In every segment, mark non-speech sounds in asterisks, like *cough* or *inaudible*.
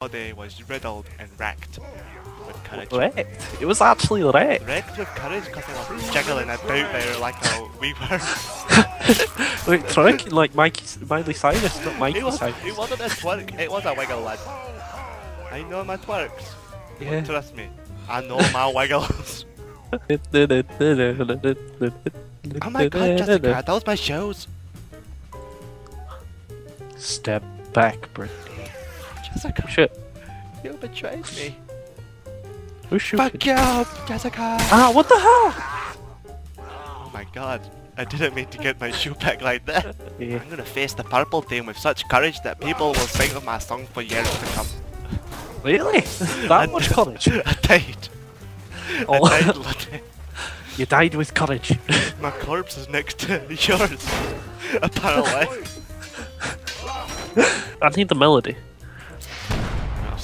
body was riddled and wrecked with courage. Wrecked. It was actually wrecked. Wrecked with courage because I was jiggling about there like a wee bird. *laughs* Wait, twerking like Mikey, Miley Cyrus, not Mikey It, was, Cyrus. it wasn't a twerk, it was a wiggle, lad. I know my twerks. Yeah. Trust me, I know my *laughs* wiggles. oh my god, Jessica, that was my shoes. Step back, Brittany. Jessica, Shit. you betrayed me. Who's shooting? Fuck you, Jessica. Ah, what the hell? Oh my god, I didn't mean to get my shoe back like that. Yeah. I'm gonna face the purple team with such courage that people will sing of my song for years to come. Really? That *laughs* much courage? *laughs* I died. Oh. I died, laddie. You died with courage. *laughs* My corpse is next to yours. Apparently. I need the melody.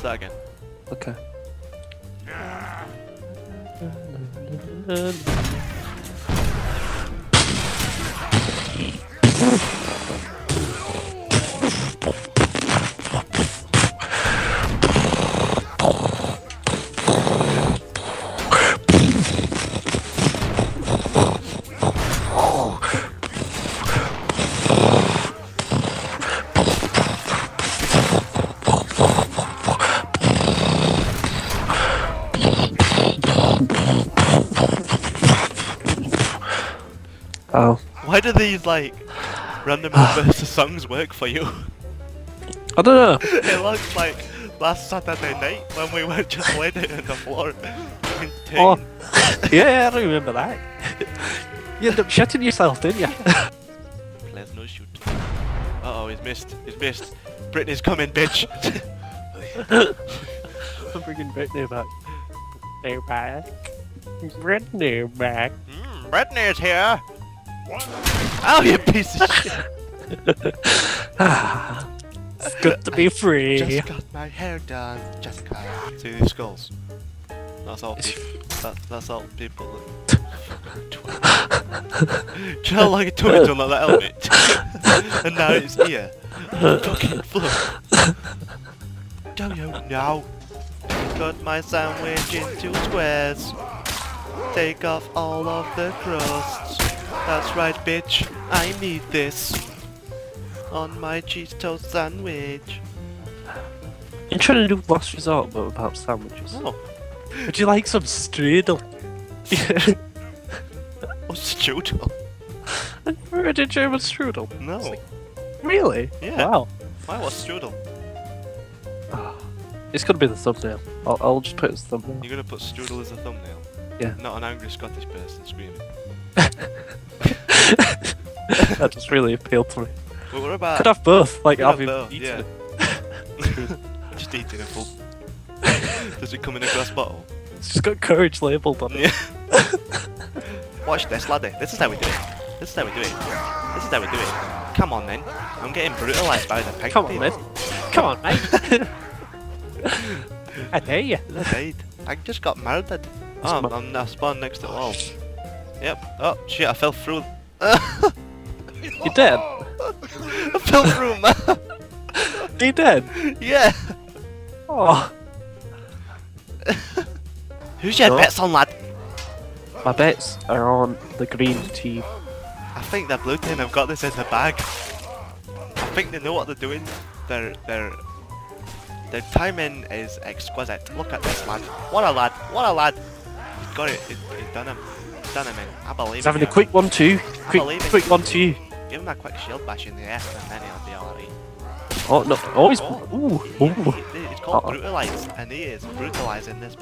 I'll start again. Okay. *laughs* Oh. Why do these like random versus *sighs* songs work for you? I don't know. *laughs* it looks like last Saturday night when we were just *laughs* laying it on the floor. Oh. *laughs* Yeah, I remember that. You ended up shitting yourself, didn't you? Let's no shoot. Uh oh, he's missed. He's missed. Britney's coming, bitch. I'm bringing Brittany back. They're back. Brittany back. mm, Britney's here. Oh, you piece of shit. Ah, it's good to be free. Just got my hair done. Jessica. See these skulls? That's all. People, that, that's all people. That... Do you know like a Tony done like that helmet? *laughs* and now it's here. Fucking flip. Don't you know? Cut my sandwich into squares. Take off all of the crusts. That's right, bitch. I need this on my cheese toast sandwich. I'm trying to do last resort, but about sandwiches. Oh, Would you like some strudel? *laughs* oh, strudel. *laughs* Never had a German strudel. No. Really? Yeah. Wow. Why was strudel? *sighs* It's gonna be the thumbnail. I'll, I'll just put it as thumbnail. You're gonna put strudel as a thumbnail? Yeah. Not an angry Scottish person screaming. *laughs* that just really appealed to me. But what about Could have both, like have both, eaten yeah. it. just eating a full? *laughs* Does it come in a glass bottle? It's just got courage labelled on it. Yeah. *laughs* Watch this, laddie. This is how we do it. This is how we do it. This is how we do it. Come on, then. I'm getting brutalised by the pig. Come on, mate. Come on, mate. I dare you. I. I just got murdered. Oh, I'm, I'm, I spawned next to the wall. Yep. Oh, shit, I fell through. *laughs* You dead? *laughs* I fell through, man. You dead? yeah. Oh. *laughs* Who's your No. bets on, lad? My bets are on the green team. I think the blue team have got this in the bag. I think they know what they're doing. Their their their timing is exquisite. Look at this lad. What a lad. What a lad. He's got it. He's, he's done him. Done him in. I believe He's having in a quick one two. Quick, quick one two. Give him a quick shield bash in the air and then he'll be alright. Oh no! Oh, he's Oh. ooh Yeah, ooh. he- it's called Uh-oh. brutalize and he is brutalizing this